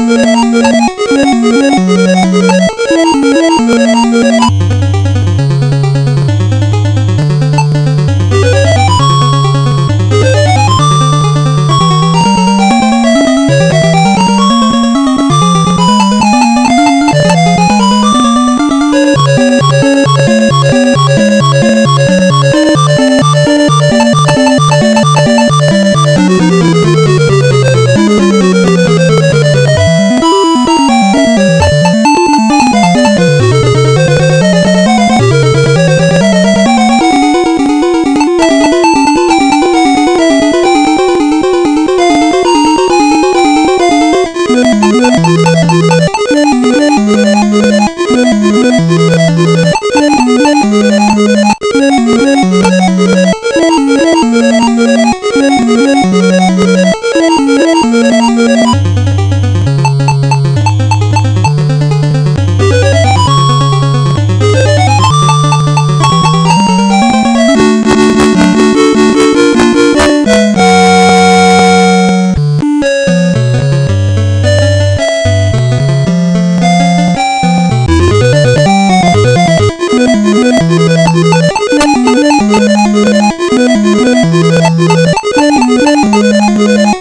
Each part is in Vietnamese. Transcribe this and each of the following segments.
Thank you. Thank you. Thank you.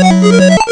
Subtitulado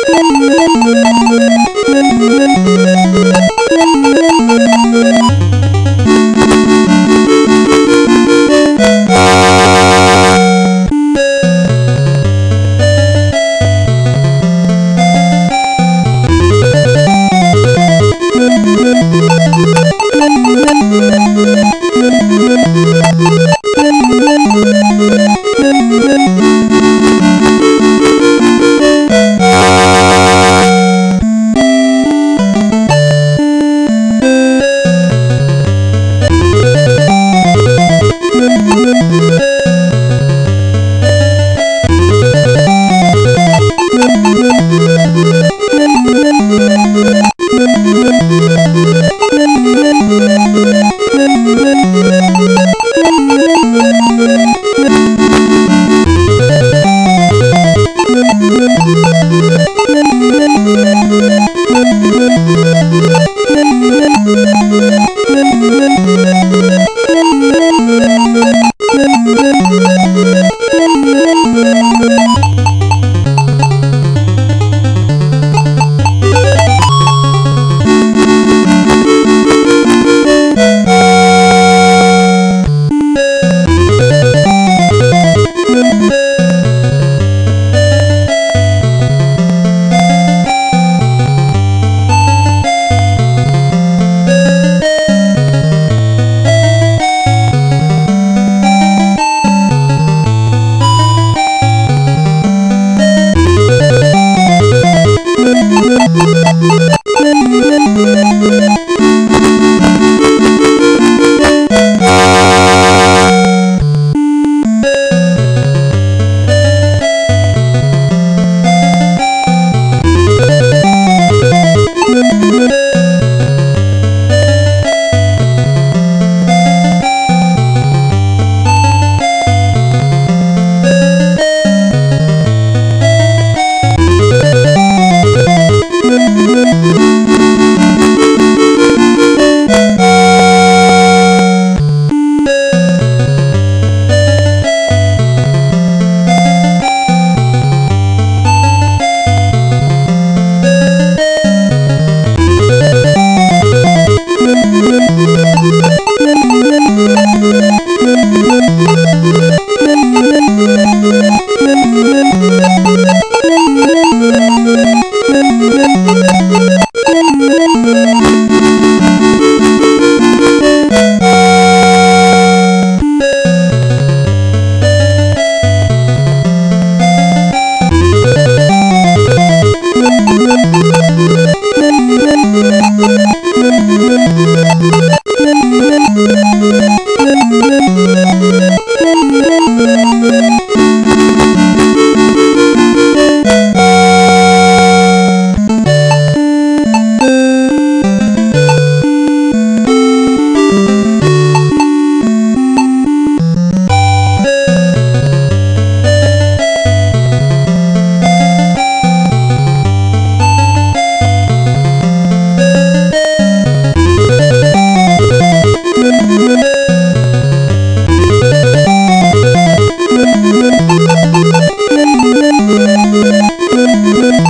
Thank you.